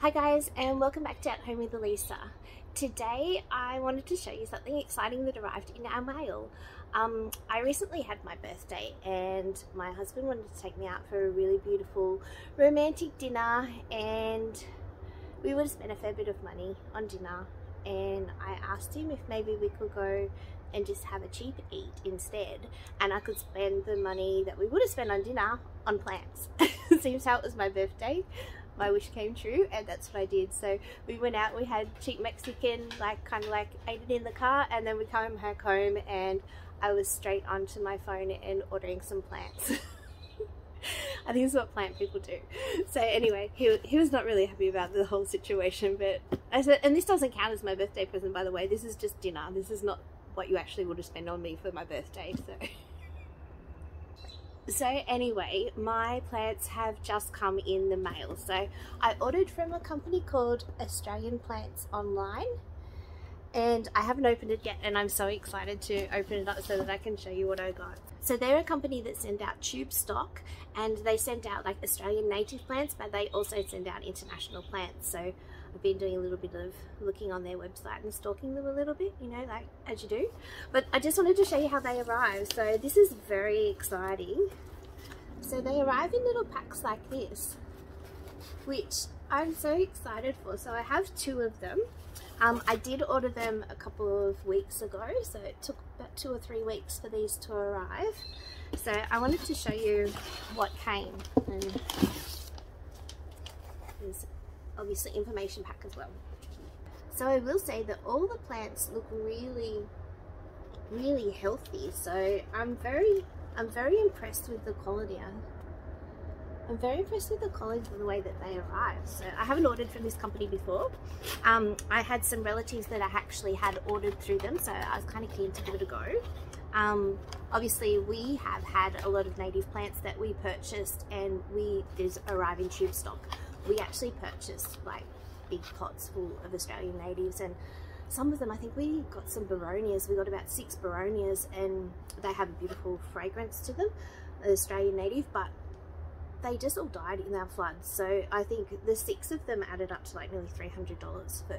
Hi guys and welcome back to At Home with Elisa. Today I wanted to show you something exciting that arrived in our mail. Um, I recently had my birthday and my husband wanted to take me out for a really beautiful romantic dinner and we would have spent a fair bit of money on dinner and I asked him if maybe we could go and just have a cheap eat instead and I could spend the money that we would have spent on dinner on plants. Seems how it was my birthday my wish came true and that's what I did so we went out we had cheap Mexican like kind of like ate it in the car and then we came back home and I was straight onto my phone and ordering some plants I think it's what plant people do. So anyway, he, he was not really happy about the whole situation, but I said, and this doesn't count as my birthday present, by the way. This is just dinner. This is not what you actually would have spent on me for my birthday. So. So anyway, my plants have just come in the mail. So I ordered from a company called Australian Plants Online and I haven't opened it yet and I'm so excited to open it up so that I can show you what I got. So they're a company that send out tube stock and they send out like Australian native plants but they also send out international plants. So I've been doing a little bit of looking on their website and stalking them a little bit, you know, like as you do. But I just wanted to show you how they arrive. So this is very exciting. So they arrive in little packs like this, which I'm so excited for. So I have two of them. Um, I did order them a couple of weeks ago, so it took about two or three weeks for these to arrive. So I wanted to show you what came. And obviously information pack as well. So I will say that all the plants look really, really healthy. So I'm very, I'm very impressed with the quality. I'm very impressed with the quality of the way that they arrive. So I haven't ordered from this company before. Um, I had some relatives that I actually had ordered through them, so I was kind of keen to give it a go. Um, obviously, we have had a lot of native plants that we purchased, and we did arrive in tube stock. We actually purchased like big pots full of Australian natives, and some of them, I think we got some boronias. We got about six boronias, and they have a beautiful fragrance to them, Australian native, but they just all died in our floods. So I think the six of them added up to like nearly $300 for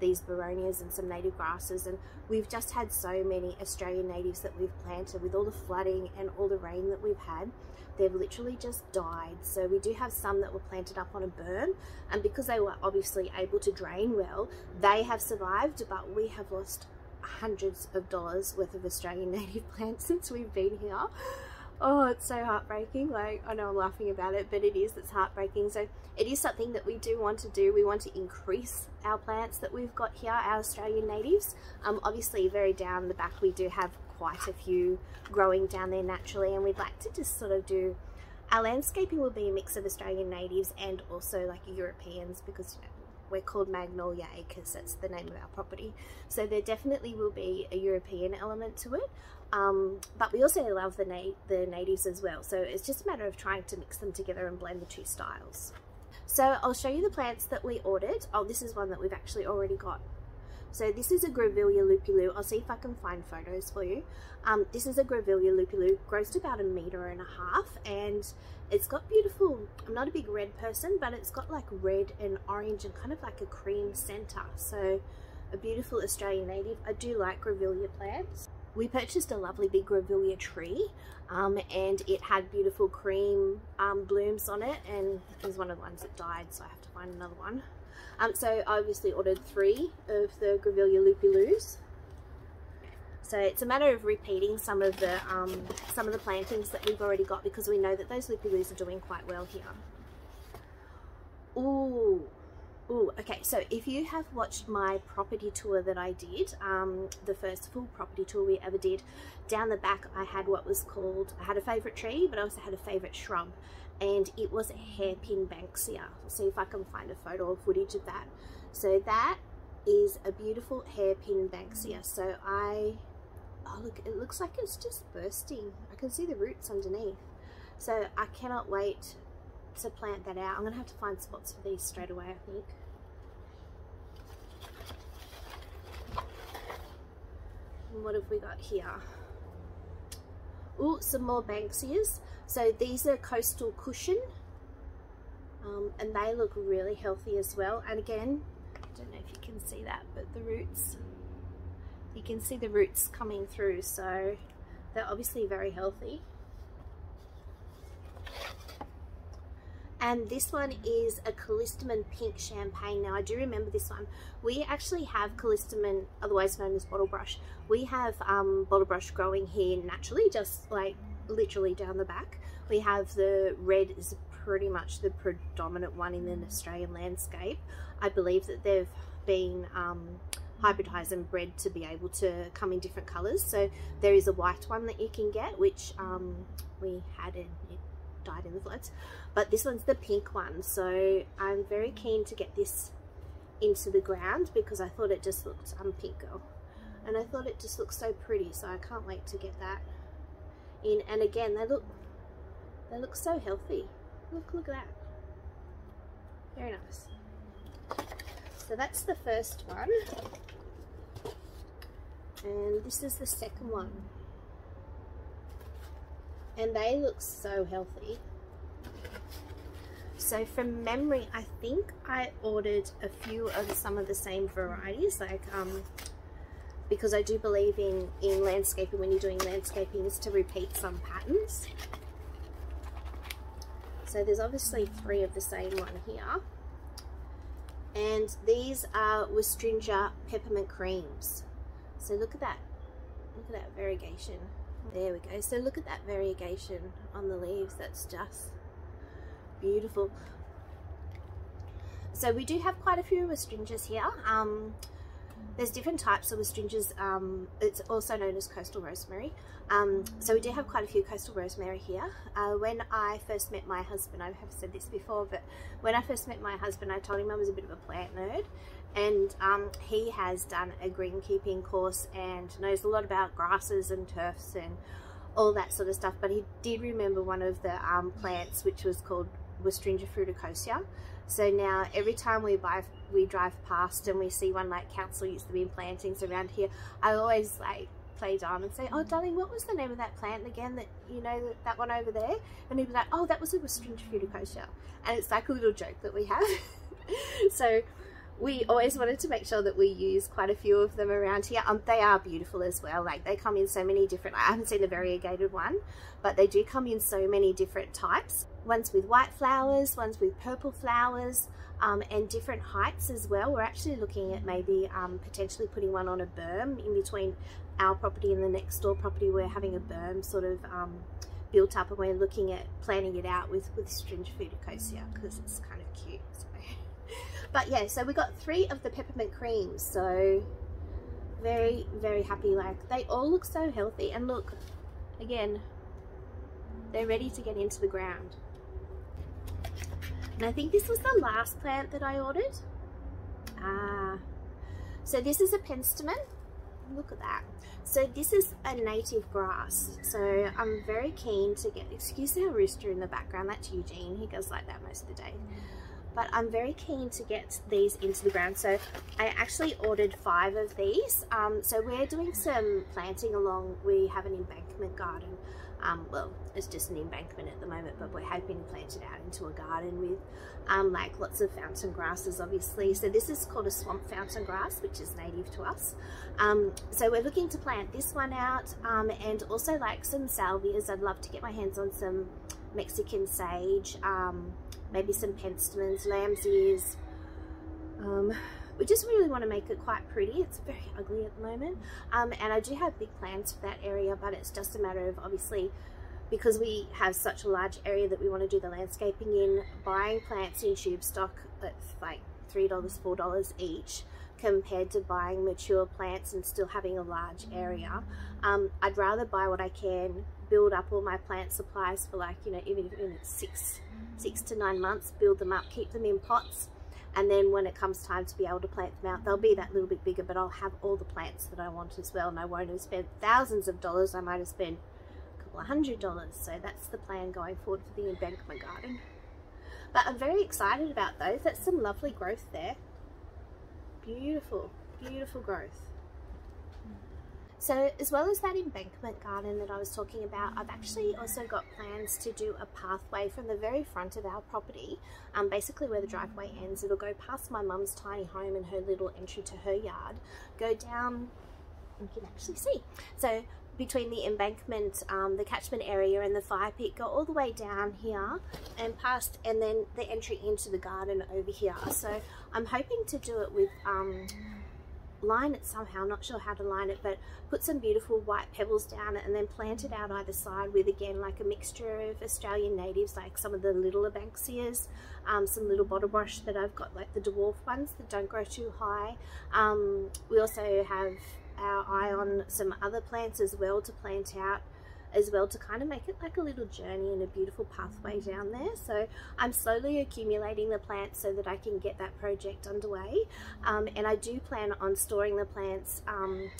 these boronias and some native grasses and we've just had so many Australian natives that we've planted with all the flooding and all the rain that we've had they've literally just died. So we do have some that were planted up on a berm and because they were obviously able to drain well they have survived but we have lost hundreds of dollars worth of Australian native plants since we've been here. Oh it's so heartbreaking. Like I know I'm laughing about it but it is it's heartbreaking. So it is something that we do want to do. We want to increase our plants that we've got here our Australian natives. Um, obviously very down the back we do have quite a few growing down there naturally and we'd like to just sort of do our landscaping will be a mix of Australian natives and also like Europeans because you know, we're called Magnolia Acres, that's the name of our property. So there definitely will be a European element to it, um, but we also love the, na the natives as well. So it's just a matter of trying to mix them together and blend the two styles. So I'll show you the plants that we ordered. Oh, this is one that we've actually already got. So this is a Grevillea lupulou. I'll see if I can find photos for you. Um, this is a Grevillea lupulou, grows to about a meter and a half and it's got beautiful, I'm not a big red person, but it's got like red and orange and kind of like a cream center. So a beautiful Australian native. I do like Grevillea plants. We purchased a lovely big Grevillea tree um, and it had beautiful cream um, blooms on it and it was one of the ones that died so I have to find another one. Um, so I obviously ordered three of the Grevillea lupulous so it's a matter of repeating some of the um, some of the plantings that we've already got because we know that those lupulus are doing quite well here. Ooh, ooh, okay. So if you have watched my property tour that I did, um, the first full property tour we ever did, down the back I had what was called, I had a favourite tree, but I also had a favourite shrub, and it was a hairpin banksia. I'll see if I can find a photo or footage of that. So that is a beautiful hairpin banksia. So I oh look it looks like it's just bursting I can see the roots underneath so I cannot wait to plant that out I'm gonna have to find spots for these straight away I think and what have we got here? Oh some more banksias so these are coastal cushion um, and they look really healthy as well. And again I don't know if you can see that but the roots you can see the roots coming through so they're obviously very healthy and this one is a callistemon pink champagne. Now I do remember this one. We actually have callistemon otherwise known as bottle brush. We have um, bottle brush growing here naturally just like literally down the back. We have the red is pretty much the predominant one in an Australian landscape. I believe that they've been um, hybridized and bred to be able to come in different colors so there is a white one that you can get which um, we had in the floods but this one's the pink one. So I'm very keen to get this into the ground because I thought it just looked I'm pink girl. And I thought it just looked so pretty so I can't wait to get that in. And again they look they look so healthy. Look look at that. Very nice. So that's the first one. And this is the second one and they look so healthy. So from memory I think I ordered a few of some of the same varieties like um because I do believe in in landscaping when you're doing landscaping is to repeat some patterns. So there's obviously three of the same one here. And these are Westringia peppermint creams. So look at that. Look at that variegation there we go. So look at that variegation on the leaves. That's just beautiful. So we do have quite a few Westringias here. Um, there's different types of Westringias um, it's also known as coastal rosemary. Um, so we do have quite a few coastal rosemary here. Uh, when I first met my husband I have said this before but when I first met my husband I told him I was a bit of a plant nerd and um, he has done a greenkeeping course and knows a lot about grasses and turfs and all that sort of stuff. But he did remember one of the um, plants which was called Westringia fruticosa so now every time we buy we drive past and we see one like council used to be in plantings around here I always like play dumb and say oh darling what was the name of that plant again that you know that, that one over there? And he'd be like oh that was a Westringia fruticosa and it's like a little joke that we have. So we always wanted to make sure that we use quite a few of them around here. Um, they are beautiful as well. Like they come in so many different, I haven't seen the variegated one, but they do come in so many different types. Ones with white flowers, ones with purple flowers, um, and different heights as well. We're actually looking at maybe um, potentially putting one on a berm in between our property and the next door property. We're having a berm sort of um, built up and we're looking at planning it out with, with Stringia fruticosa because it's kind of cute. But yeah, so we got three of the peppermint creams. So very, very happy. Like they all look so healthy. And look, again, they're ready to get into the ground. And I think this was the last plant that I ordered. Ah, so this is a pennisetum. Look at that. So this is a native grass. So I'm very keen to get, excuse our rooster in the background, that's Eugene. He goes like that most of the day but I'm very keen to get these into the ground. So I actually ordered five of these. Um, so we're doing some planting along, we have an embankment garden. Um, well, it's just an embankment at the moment, but we have been planted out into a garden with um, like lots of fountain grasses, obviously. So this is called a swamp fountain grass, which is native to us. Um, so we're looking to plant this one out um, and also like some salvias. I'd love to get my hands on some Mexican sage, um, maybe some penstemons, lamb's ears. Um, we just really want to make it quite pretty. It's very ugly at the moment. Um, and I do have big plans for that area, but it's just a matter of obviously because we have such a large area that we want to do the landscaping in, buying plants in tube stock at like $3, $4 each compared to buying mature plants and still having a large area. Um, I'd rather buy what I can, build up all my plant supplies for like, you know, even six six to nine months, build them up, keep them in pots, and then when it comes time to be able to plant them out, they'll be that little bit bigger, but I'll have all the plants that I want as well, and I won't have spent thousands of dollars, I might have spent a couple of hundred dollars, so that's the plan going forward for the embankment garden. But I'm very excited about those, that's some lovely growth there. Beautiful, beautiful growth. So as well as that embankment garden that I was talking about, I've actually also got plans to do a pathway from the very front of our property, um, basically where the driveway ends. It'll go past my mum's tiny home and her little entry to her yard, go down, you can actually see. So between the embankment, um, the catchment area and the fire pit, go all the way down here and past and then the entry into the garden over here. So I'm hoping to do it with um, line it somehow, not sure how to line it, but put some beautiful white pebbles down it and then plant it out either side with again like a mixture of Australian natives like some of the littler Banksias, um, some little bottle brush that I've got like the dwarf ones that don't grow too high. Um, we also have our eye on some other plants as well to plant out as well to kind of make it like a little journey and a beautiful pathway down there. So I'm slowly accumulating the plants so that I can get that project underway. Um, and I do plan on storing the plants um,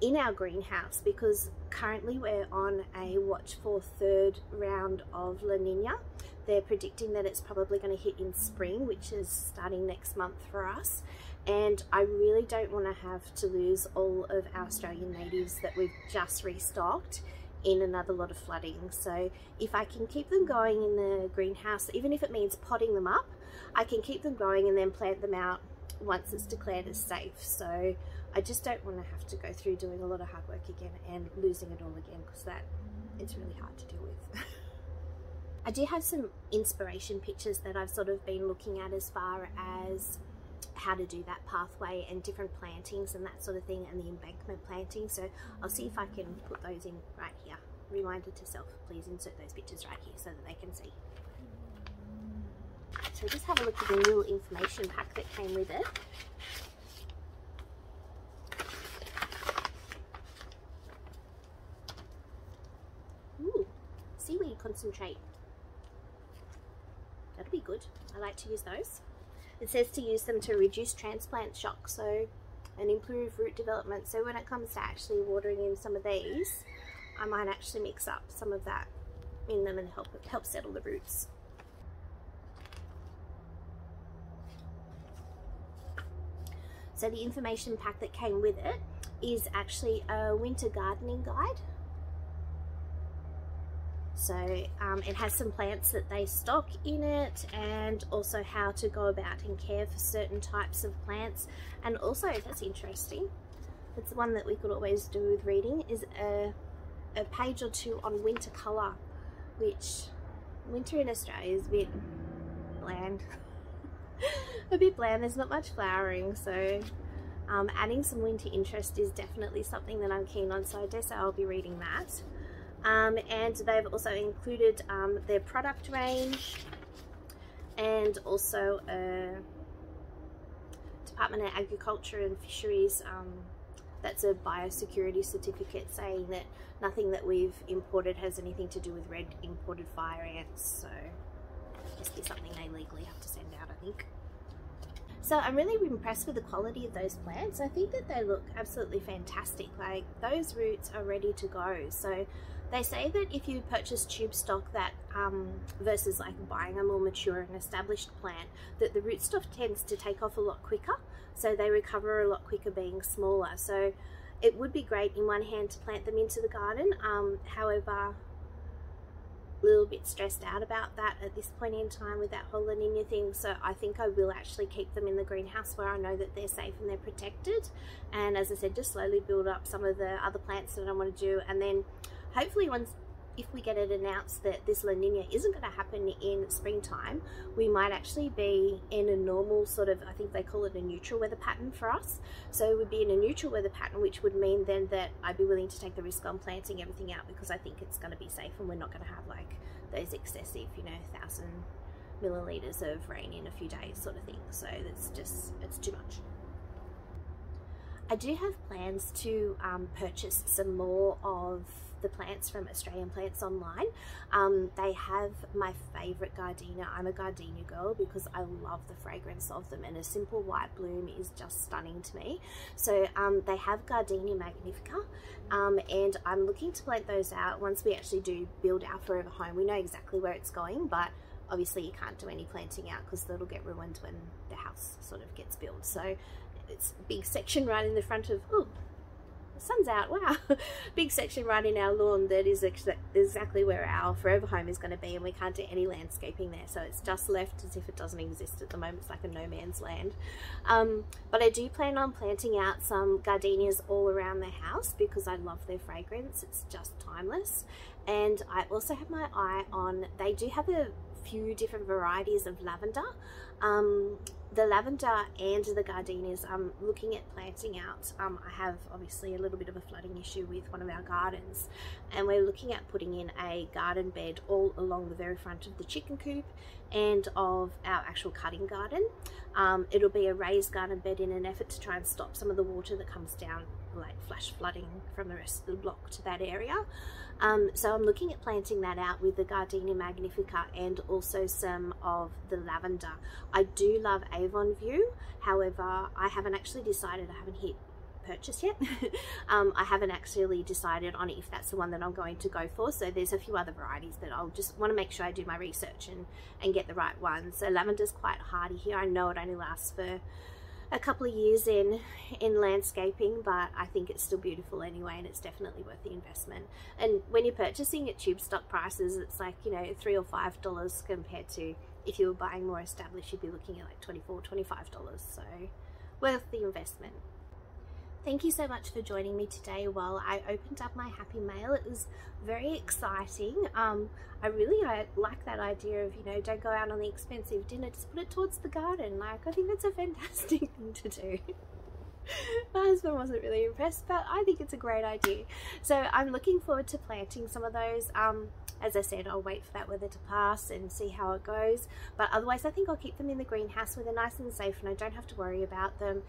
in our greenhouse because currently we're on a watch for third round of La Nina. They're predicting that it's probably going to hit in spring, which is starting next month for us and I really don't want to have to lose all of our Australian natives that we've just restocked in another lot of flooding. So if I can keep them going in the greenhouse, even if it means potting them up, I can keep them growing and then plant them out once it's declared as safe. So I just don't want to have to go through doing a lot of hard work again and losing it all again because that it's really hard to deal with. I do have some inspiration pictures that I've sort of been looking at as far as how to do that pathway and different plantings and that sort of thing and the embankment planting. So I'll see if I can put those in right here. Reminder to self please insert those pictures right here so that they can see. So just have a look at the little information pack that came with it. Ooh, seaweed concentrate. That'll be good. I like to use those it says to use them to reduce transplant shock so and improve root development. So when it comes to actually watering in some of these, I might actually mix up some of that in them and help help settle the roots. So the information pack that came with it is actually a winter gardening guide so um, it has some plants that they stock in it and also how to go about and care for certain types of plants. And also, that's interesting, it's one that we could always do with reading, is a, a page or two on winter colour, which winter in Australia is a bit bland. a bit bland, there's not much flowering, so um, adding some winter interest is definitely something that I'm keen on, so I dare say I'll be reading that. Um, and they've also included um, their product range and also a Department of Agriculture and Fisheries um, that's a biosecurity certificate saying that nothing that we've imported has anything to do with red imported fire ants so must be something they legally have to send out I think. So I'm really impressed with the quality of those plants. I think that they look absolutely fantastic. Like those roots are ready to go. So they say that if you purchase tube stock that um, versus like buying a more mature and established plant, that the rootstock tends to take off a lot quicker. So they recover a lot quicker being smaller. So it would be great in one hand to plant them into the garden. Um, however, a little bit stressed out about that at this point in time with that whole La Nina thing. So I think I will actually keep them in the greenhouse where I know that they're safe and they're protected. And as I said, just slowly build up some of the other plants that I want to do. And then hopefully once if we get it announced that this La Nina isn't going to happen in springtime, we might actually be in a normal sort of, I think they call it a neutral weather pattern for us. So we'd be in a neutral weather pattern, which would mean then that I'd be willing to take the risk on planting everything out because I think it's going to be safe and we're not going to have like those excessive, you know, thousand milliliters of rain in a few days sort of thing. So it's just, it's too much. I do have plans to um, purchase some more of the plants from Australian Plants Online. Um, they have my favourite gardenia. I'm a gardenia girl because I love the fragrance of them and a simple white bloom is just stunning to me. So um, they have Gardenia Magnifica um, and I'm looking to plant those out once we actually do build our forever home. We know exactly where it's going but obviously you can't do any planting out because that'll get ruined when the house sort of gets built. So it's a big section right in the front of, oh, sun's out, wow. Big section right in our lawn that is exactly where our forever home is going to be and we can't do any landscaping there. So it's just left as if it doesn't exist at the moment. It's like a no man's land. Um, but I do plan on planting out some gardenias all around the house because I love their fragrance. It's just timeless. And I also have my eye on, they do have a few different varieties of lavender. Um, the lavender and the gardenias I'm looking at planting out. Um, I have obviously a little bit of a flooding issue with one of our gardens and we're looking at putting in a garden bed all along the very front of the chicken coop and of our actual cutting garden. Um, it'll be a raised garden bed in an effort to try and stop some of the water that comes down like flash flooding from the rest of the block to that area. Um, so I'm looking at planting that out with the Gardenia Magnifica and also some of the lavender. I do love Avonview, however, I haven't actually decided, I haven't hit purchase yet. um, I haven't actually decided on if that's the one that I'm going to go for. So there's a few other varieties that I'll just want to make sure I do my research and, and get the right ones. So lavender's quite hardy here. I know it only lasts for a couple of years in in landscaping but I think it's still beautiful anyway and it's definitely worth the investment. And when you're purchasing at tube stock prices it's like you know three or five dollars compared to if you were buying more established you'd be looking at like 24 25 dollars. So worth the investment Thank you so much for joining me today while I opened up my Happy Mail. It was very exciting. Um, I really I like that idea of, you know, don't go out on the expensive dinner, just put it towards the garden. Like, I think that's a fantastic thing to do. my husband wasn't really impressed, but I think it's a great idea. So I'm looking forward to planting some of those. Um, as I said, I'll wait for that weather to pass and see how it goes. But otherwise, I think I'll keep them in the greenhouse where they're nice and safe and I don't have to worry about them.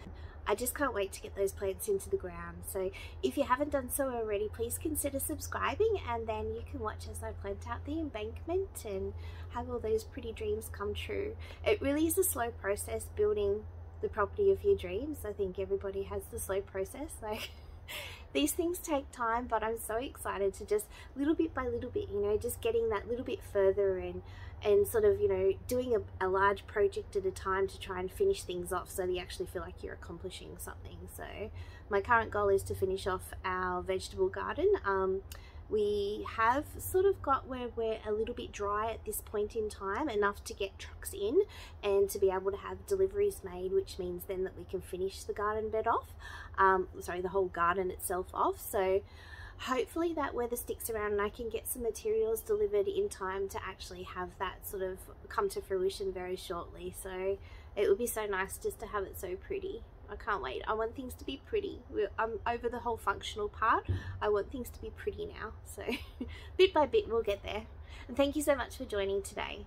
I just can't wait to get those plants into the ground. So if you haven't done so already, please consider subscribing and then you can watch as I plant out the embankment and have all those pretty dreams come true. It really is a slow process building the property of your dreams. I think everybody has the slow process. Like these things take time, but I'm so excited to just little bit by little bit, you know, just getting that little bit further and and sort of, you know, doing a, a large project at a time to try and finish things off so that you actually feel like you're accomplishing something. So my current goal is to finish off our vegetable garden. Um, we have sort of got where we're a little bit dry at this point in time, enough to get trucks in and to be able to have deliveries made, which means then that we can finish the garden bed off, um, sorry, the whole garden itself off. So hopefully that weather sticks around and I can get some materials delivered in time to actually have that sort of come to fruition very shortly. So it would be so nice just to have it so pretty. I can't wait. I want things to be pretty. I'm um, over the whole functional part. I want things to be pretty now. So bit by bit we'll get there. And thank you so much for joining today.